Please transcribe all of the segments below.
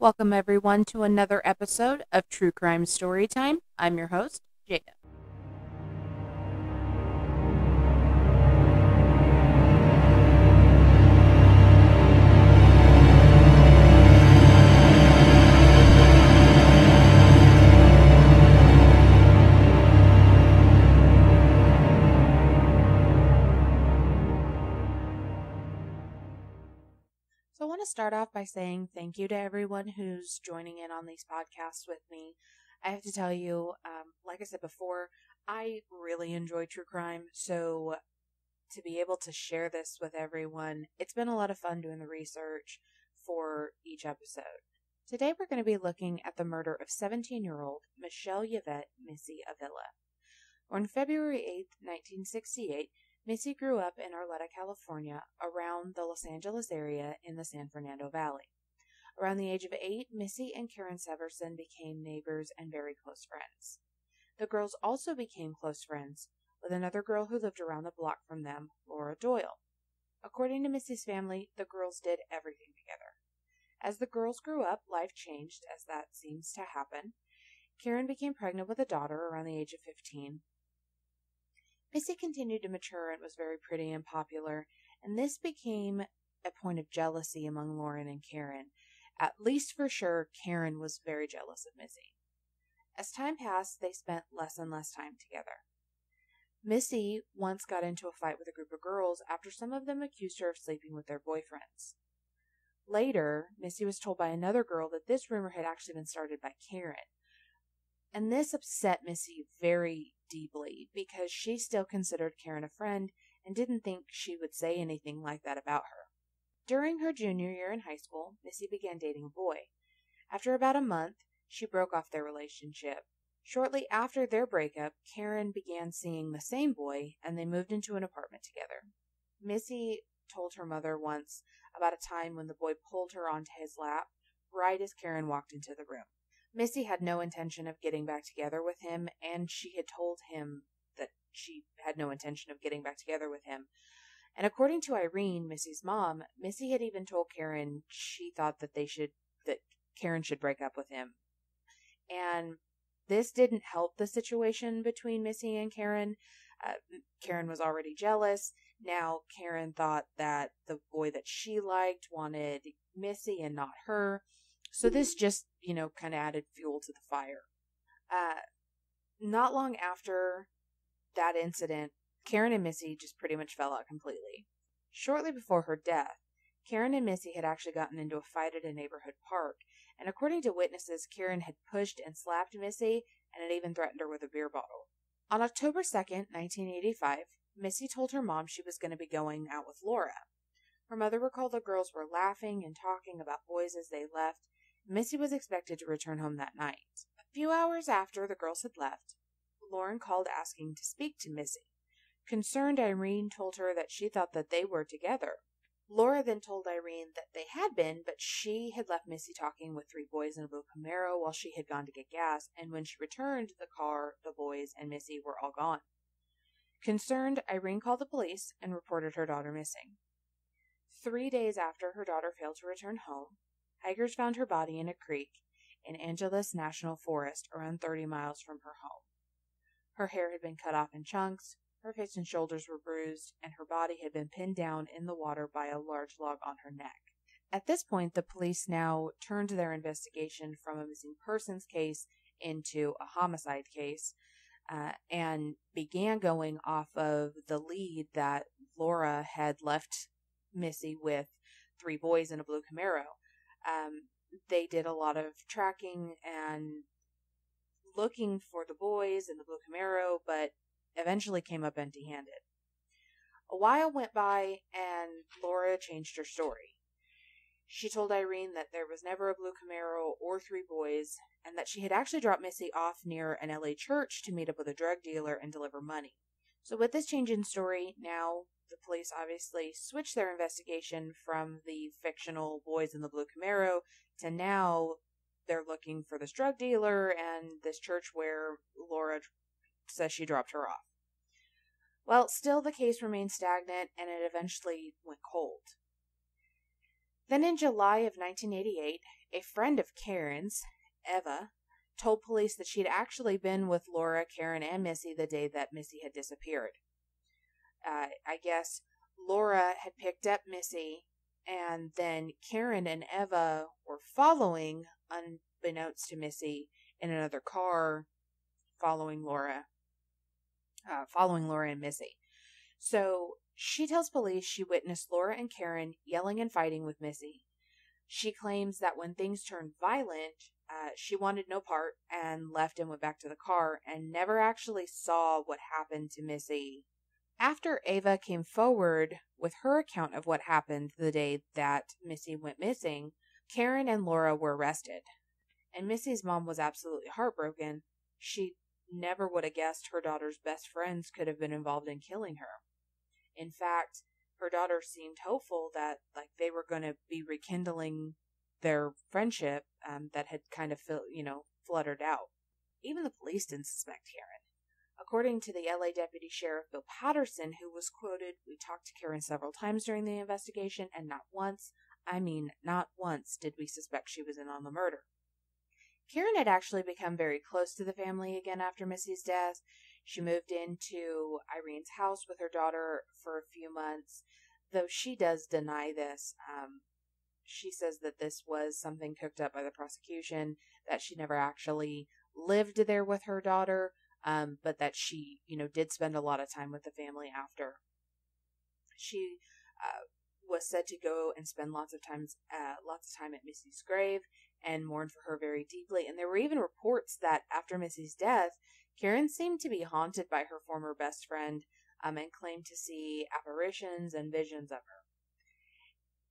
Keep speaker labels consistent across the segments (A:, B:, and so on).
A: Welcome, everyone, to another episode of True Crime Storytime. I'm your host, Jada. So, I want to start off by saying thank you to everyone who's joining in on these podcasts with me. I have to tell you, um, like I said before, I really enjoy true crime. So, to be able to share this with everyone, it's been a lot of fun doing the research for each episode. Today, we're going to be looking at the murder of 17 year old Michelle Yvette Missy Avila. On February 8, 1968, Missy grew up in Arleta, California, around the Los Angeles area in the San Fernando Valley. Around the age of eight, Missy and Karen Severson became neighbors and very close friends. The girls also became close friends with another girl who lived around the block from them, Laura Doyle. According to Missy's family, the girls did everything together. As the girls grew up, life changed, as that seems to happen. Karen became pregnant with a daughter around the age of 15, Missy continued to mature and was very pretty and popular, and this became a point of jealousy among Lauren and Karen. At least for sure, Karen was very jealous of Missy. As time passed, they spent less and less time together. Missy once got into a fight with a group of girls after some of them accused her of sleeping with their boyfriends. Later, Missy was told by another girl that this rumor had actually been started by Karen. And this upset Missy very deeply because she still considered Karen a friend and didn't think she would say anything like that about her. During her junior year in high school, Missy began dating a boy. After about a month, she broke off their relationship. Shortly after their breakup, Karen began seeing the same boy and they moved into an apartment together. Missy told her mother once about a time when the boy pulled her onto his lap right as Karen walked into the room. Missy had no intention of getting back together with him, and she had told him that she had no intention of getting back together with him. And according to Irene, Missy's mom, Missy had even told Karen she thought that they should that Karen should break up with him. And this didn't help the situation between Missy and Karen. Uh, Karen was already jealous. Now Karen thought that the boy that she liked wanted Missy and not her. So this just, you know, kind of added fuel to the fire. Uh, not long after that incident, Karen and Missy just pretty much fell out completely. Shortly before her death, Karen and Missy had actually gotten into a fight at a neighborhood park, and according to witnesses, Karen had pushed and slapped Missy and had even threatened her with a beer bottle. On October 2nd, 1985, Missy told her mom she was going to be going out with Laura. Her mother recalled the girls were laughing and talking about boys as they left, Missy was expected to return home that night. A few hours after the girls had left, Lauren called asking to speak to Missy. Concerned, Irene told her that she thought that they were together. Laura then told Irene that they had been, but she had left Missy talking with three boys in a blue Camaro while she had gone to get gas, and when she returned the car, the boys and Missy were all gone. Concerned, Irene called the police and reported her daughter missing. Three days after her daughter failed to return home, Hikers found her body in a creek in Angeles National Forest, around 30 miles from her home. Her hair had been cut off in chunks, her face and shoulders were bruised, and her body had been pinned down in the water by a large log on her neck. At this point, the police now turned their investigation from a missing persons case into a homicide case uh, and began going off of the lead that Laura had left Missy with three boys in a blue Camaro. Um, they did a lot of tracking and looking for the boys in the blue Camaro, but eventually came up empty handed. A while went by and Laura changed her story. She told Irene that there was never a blue Camaro or three boys, and that she had actually dropped Missy off near an LA church to meet up with a drug dealer and deliver money. So, with this change in story, now the police obviously switched their investigation from the fictional boys in the blue Camaro to now they're looking for this drug dealer and this church where Laura says she dropped her off. Well, still the case remained stagnant and it eventually went cold. Then in July of 1988, A friend of Karen's, Eva, told police that she'd actually been with Laura, Karen, and Missy the day that Missy had disappeared. Uh, I guess Laura had picked up Missy, and then Karen and Eva were following, unbeknownst to Missy, in another car, following Laura, uh, following Laura and Missy. So she tells police she witnessed Laura and Karen yelling and fighting with Missy. She claims that when things turned violent, uh, she wanted no part and left and went back to the car and never actually saw what happened to Missy. After Ava came forward with her account of what happened the day that Missy went missing, Karen and Laura were arrested. And Missy's mom was absolutely heartbroken. She never would have guessed her daughter's best friends could have been involved in killing her. In fact, her daughter seemed hopeful that like they were going to be rekindling their friendship um, that had kind of, you know, fluttered out. Even the police didn't suspect Karen. According to the LA Deputy Sheriff Bill Patterson, who was quoted, we talked to Karen several times during the investigation, and not once, I mean, not once, did we suspect she was in on the murder. Karen had actually become very close to the family again after Missy's death. She moved into Irene's house with her daughter for a few months, though she does deny this. Um, she says that this was something cooked up by the prosecution, that she never actually lived there with her daughter, um, but that she, you know, did spend a lot of time with the family after. She uh, was said to go and spend lots of times, uh, lots of time at Missy's grave and mourn for her very deeply. And there were even reports that after Missy's death, Karen seemed to be haunted by her former best friend um, and claimed to see apparitions and visions of her.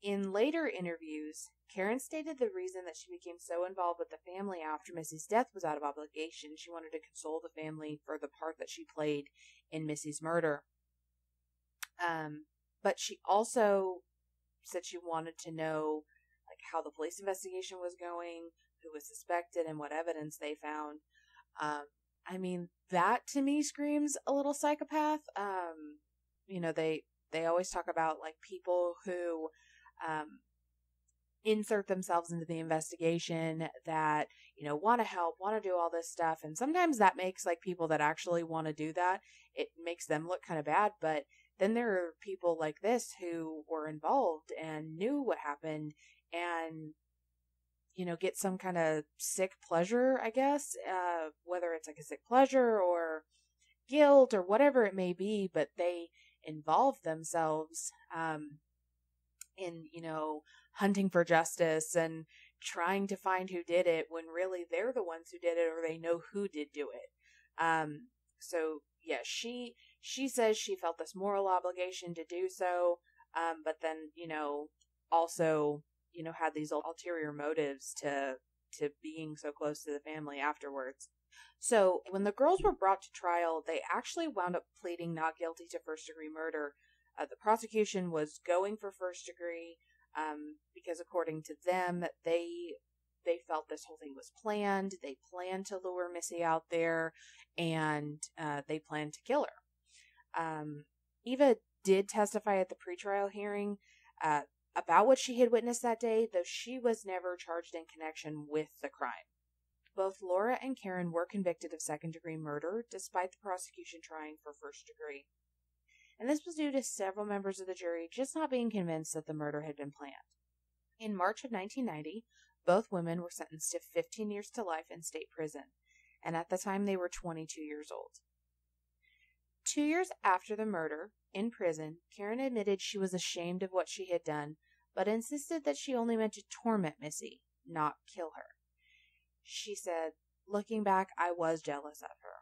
A: In later interviews, Karen stated the reason that she became so involved with the family after Missy's death was out of obligation. She wanted to console the family for the part that she played in Missy's murder. Um, but she also said she wanted to know like how the police investigation was going, who was suspected, and what evidence they found. Um, I mean, that to me screams a little psychopath. Um, you know, they they always talk about like people who um, insert themselves into the investigation that you know want to help want to do all this stuff and sometimes that makes like people that actually want to do that it makes them look kind of bad but then there are people like this who were involved and knew what happened and you know get some kind of sick pleasure i guess uh, whether it's like a sick pleasure or guilt or whatever it may be but they involve themselves um, in, you know, hunting for justice and trying to find who did it when really they're the ones who did it or they know who did do it. Um, so yeah, she she says she felt this moral obligation to do so, um, but then you know also you know had these ulterior motives to to being so close to the family afterwards. So when the girls were brought to trial, they actually wound up pleading not guilty to first degree murder, uh, the prosecution was going for first degree um, because, according to them, they they felt this whole thing was planned. They planned to lure Missy out there, and uh, they planned to kill her. Um, Eva did testify at the pretrial hearing uh, about what she had witnessed that day, though she was never charged in connection with the crime. Both Laura and Karen were convicted of second degree murder, despite the prosecution trying for first degree and this was due to several members of the jury just not being convinced that the murder had been planned. In March of 1990, both women were sentenced to 15 years to life in state prison, and at the time they were 22 years old. Two years after the murder, in prison, Karen admitted she was ashamed of what she had done, but insisted that she only meant to torment Missy, not kill her. She said, Looking back, I was jealous of her.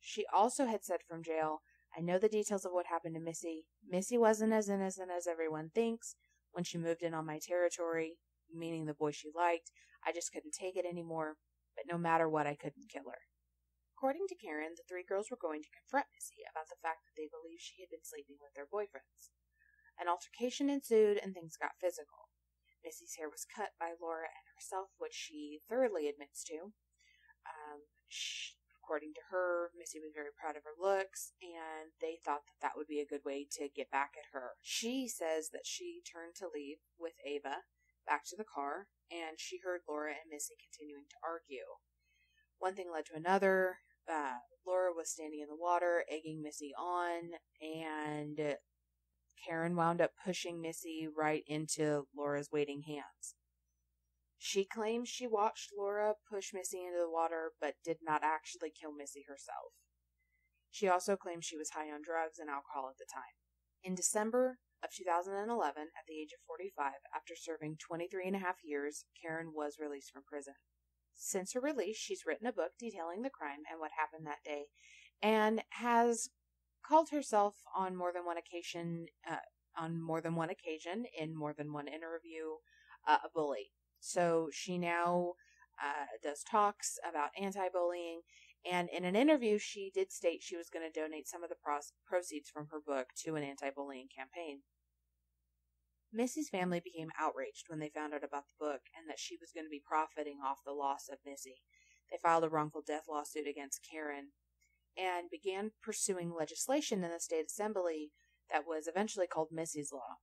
A: She also had said from jail I know the details of what happened to Missy. Missy wasn't as innocent as everyone thinks. When she moved in on my territory, meaning the boy she liked, I just couldn't take it anymore. But no matter what, I couldn't kill her. According to Karen, the three girls were going to confront Missy about the fact that they believed she had been sleeping with their boyfriends. An altercation ensued and things got physical. Missy's hair was cut by Laura and herself, which she thoroughly admits to. Um, she, according to her, Missy was very proud of her looks, and they thought that that would be a good way to get back at her. She says that she turned to leave with Ava back to the car, and she heard Laura and Missy continuing to argue. One thing led to another. Uh, Laura was standing in the water, egging Missy on, and Karen wound up pushing Missy right into Laura's waiting hands. She claims she watched Laura push Missy into the water, but did not actually kill Missy herself. She also claims she was high on drugs and alcohol at the time. In December of 2011, at the age of 45, after serving 23 and a half years, Karen was released from prison. Since her release, she's written a book detailing the crime and what happened that day, and has called herself on more than one occasion, uh, on more than one occasion, in more than one interview, uh, a bully. So she now uh, does talks about anti-bullying, and in an interview, she did state she was going to donate some of the pros- proceeds from her book to an anti-bullying campaign. Missy's family became outraged when they found out about the book and that she was going to be profiting off the loss of Missy. They filed a wrongful death lawsuit against Karen and began pursuing legislation in the state assembly that was eventually called Missy's Law.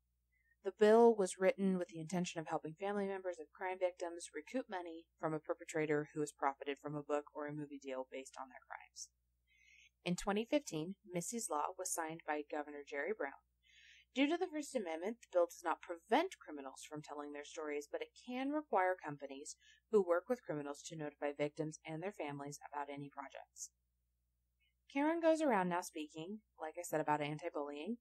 A: The bill was written with the intention of helping family members of crime victims recoup money from a perpetrator who has profited from a book or a movie deal based on their crimes. In 2015, Missy's Law was signed by Governor Jerry Brown. Due to the First Amendment, the bill does not prevent criminals from telling their stories, but it can require companies who work with criminals to notify victims and their families about any projects. Karen goes around now speaking, like I said, about anti bullying.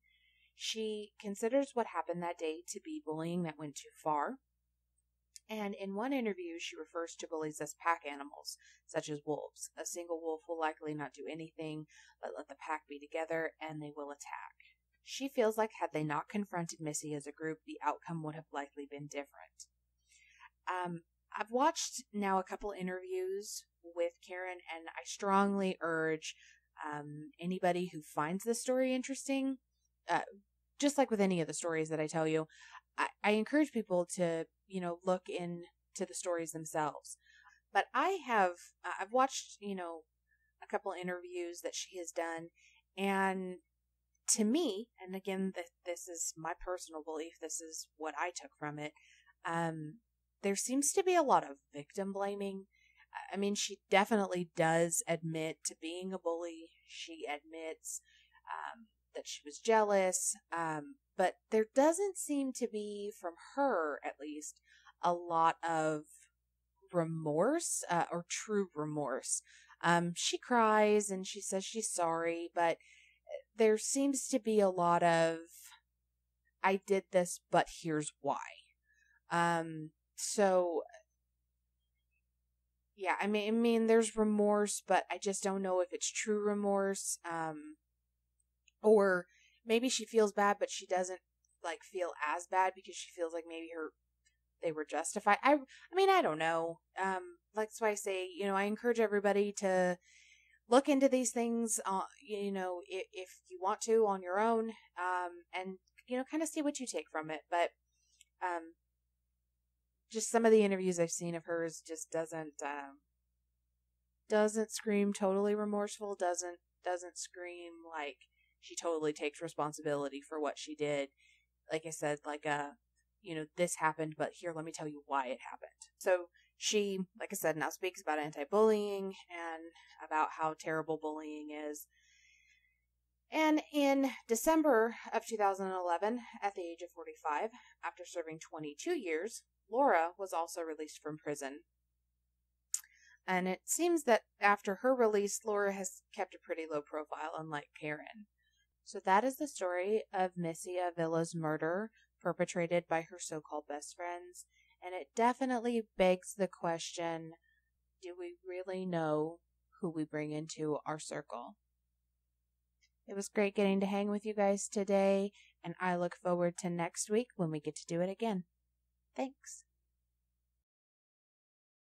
A: She considers what happened that day to be bullying that went too far. And in one interview, she refers to bullies as pack animals, such as wolves. A single wolf will likely not do anything but let the pack be together and they will attack. She feels like had they not confronted Missy as a group, the outcome would have likely been different. Um, I've watched now a couple interviews with Karen, and I strongly urge um, anybody who finds this story interesting, uh, just like with any of the stories that I tell you, I, I encourage people to, you know, look into the stories themselves. But I have, uh, I've watched, you know, a couple interviews that she has done, and to me, and again, th- this is my personal belief, this is what I took from it. Um, there seems to be a lot of victim blaming. I mean, she definitely does admit to being a bully. She admits um, that she was jealous, um, but there doesn't seem to be, from her at least, a lot of remorse uh, or true remorse. Um, she cries and she says she's sorry, but there seems to be a lot of I did this, but here's why. Um, so yeah, I mean, I mean, there's remorse, but I just don't know if it's true remorse. Um, or maybe she feels bad, but she doesn't like feel as bad because she feels like maybe her they were justified. I, I mean, I don't know. Um, that's why I say, you know, I encourage everybody to look into these things, uh, you know, if, if, you want to on your own, um, and, you know, kind of see what you take from it. But, um, just some of the interviews I've seen of hers just doesn't, um, doesn't scream totally remorseful, doesn't, doesn't scream like she totally takes responsibility for what she did. Like I said, like, uh, you know, this happened, but here, let me tell you why it happened. So, she, like I said, now speaks about anti bullying and about how terrible bullying is. And in December of 2011, at the age of 45, after serving 22 years, Laura was also released from prison. And it seems that after her release, Laura has kept a pretty low profile, unlike Karen. So that is the story of Missy Avila's murder perpetrated by her so called best friends and it definitely begs the question do we really know who we bring into our circle? It was great getting to hang with you guys today, and I look forward to next week when we get to do it again. Thanks.